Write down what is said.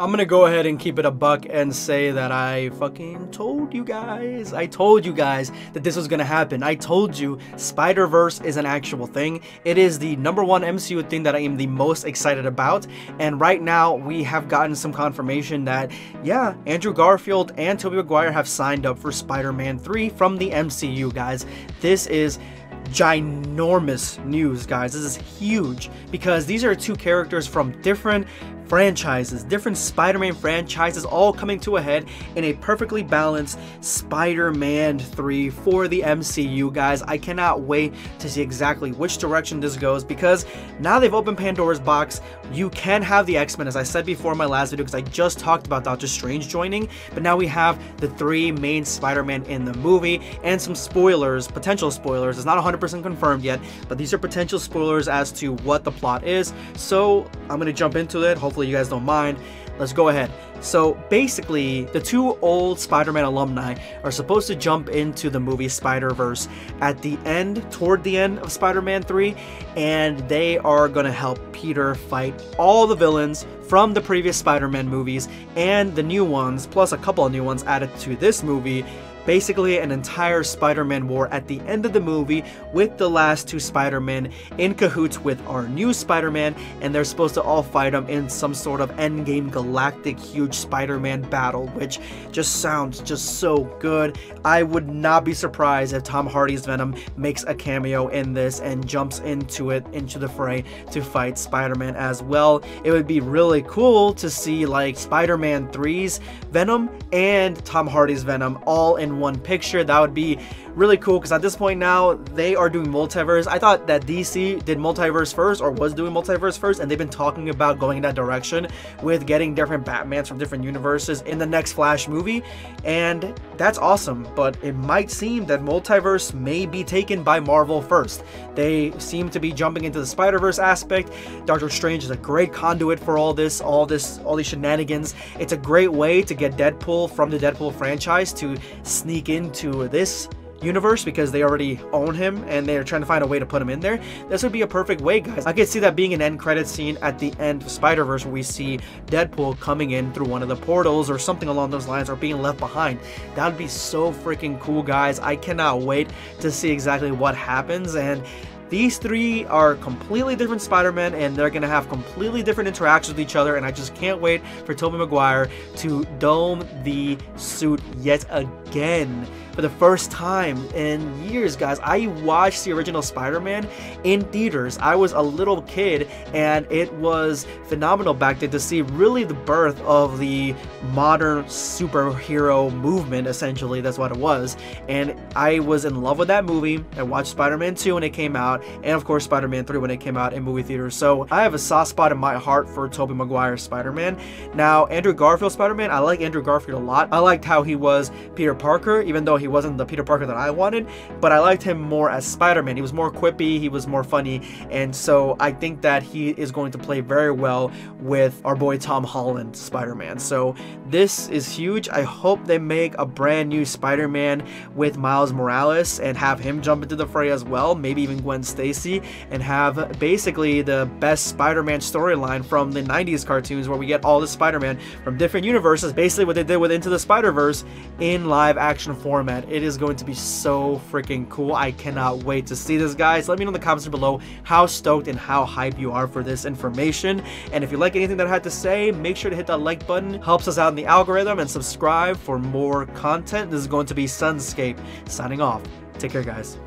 I'm gonna go ahead and keep it a buck and say that I fucking told you guys. I told you guys that this was gonna happen. I told you Spider-Verse is an actual thing. It is the number one MCU thing that I am the most excited about. And right now, we have gotten some confirmation that, yeah, Andrew Garfield and Tobey Maguire have signed up for Spider-Man 3 from the MCU, guys. This is ginormous news, guys. This is huge because these are two characters from different franchises, different Spider-Man franchises all coming to a head in a perfectly balanced Spider-Man 3 for the MCU, guys. I cannot wait to see exactly which direction this goes because now they've opened Pandora's box. You can have the X-Men, as I said before in my last video, because I just talked about Doctor Strange joining, but now we have the three main Spider-Man in the movie and some spoilers, potential spoilers. It's not 100% confirmed yet, but these are potential spoilers as to what the plot is. So I'm going to jump into it. Hopefully hopefully you guys don't mind. Let's go ahead. So basically, the two old Spider-Man alumni are supposed to jump into the movie Spider-Verse at the end, toward the end of Spider-Man 3, and they are going to help Peter fight all the villains from the previous Spider-Man movies and the new ones, plus a couple of new ones added to this movie. Basically an entire Spider-Man war at the end of the movie with the last two Spider-Men in cahoots with our new Spider-Man and they're supposed to all fight him in some sort of endgame galactic huge Spider-Man battle which just sounds just so good. I would not be surprised if Tom Hardy's Venom makes a cameo in this and jumps into it into the fray to fight Spider-Man as well. It would be really cool to see like Spider-Man 3's Venom and Tom Hardy's Venom all in one picture. That would be really cool because at this point now they are doing multiverse. I thought that DC did multiverse first or was doing multiverse first and they've been talking about going in that direction with getting different Batmans from different universes in the next Flash movie and that's awesome but it might seem that multiverse may be taken by Marvel first. They seem to be jumping into the Spider-Verse aspect. Doctor Strange is a great conduit for all this, all this, all these shenanigans. It's a great way to get Deadpool from the Deadpool franchise to sneak into this universe because they already own him and they're trying to find a way to put him in there. This would be a perfect way, guys. I could see that being an end credit scene at the end of Spider-Verse where we see Deadpool coming in through one of the portals or something along those lines or being left behind. That would be so freaking cool, guys. I cannot wait to see exactly what happens and these three are completely different Spider-Man and they're going to have completely different interactions with each other and I just can't wait for Tobey Maguire to dome the suit yet again for the first time in years, guys. I watched the original Spider-Man in theaters. I was a little kid, and it was phenomenal back then to see really the birth of the modern superhero movement, essentially. That's what it was. And I was in love with that movie. I watched Spider-Man 2 when it came out, and of course Spider-Man 3 when it came out in movie theaters. So I have a soft spot in my heart for Tobey Maguire Spider-Man. Now, Andrew Garfield Spider-Man, I like Andrew Garfield a lot. I liked how he was Peter Parker, even though he wasn't the Peter Parker that I wanted, but I liked him more as Spider-Man. He was more quippy, he was more funny, and so I think that he is going to play very well with our boy Tom Holland Spider-Man. So this is huge. I hope they make a brand new Spider-Man with Miles Morales and have him jump into the fray as well, maybe even Gwen Stacy, and have basically the best Spider-Man storyline from the 90s cartoons where we get all the Spider-Man from different universes, basically what they did with Into the Spider-Verse in live action format. It is going to be so freaking cool. I cannot wait to see this, guys. Let me know in the comments below how stoked and how hype you are for this information. And if you like anything that I had to say, make sure to hit that like button. Helps us out in the algorithm and subscribe for more content. This is going to be Sunscape signing off. Take care, guys.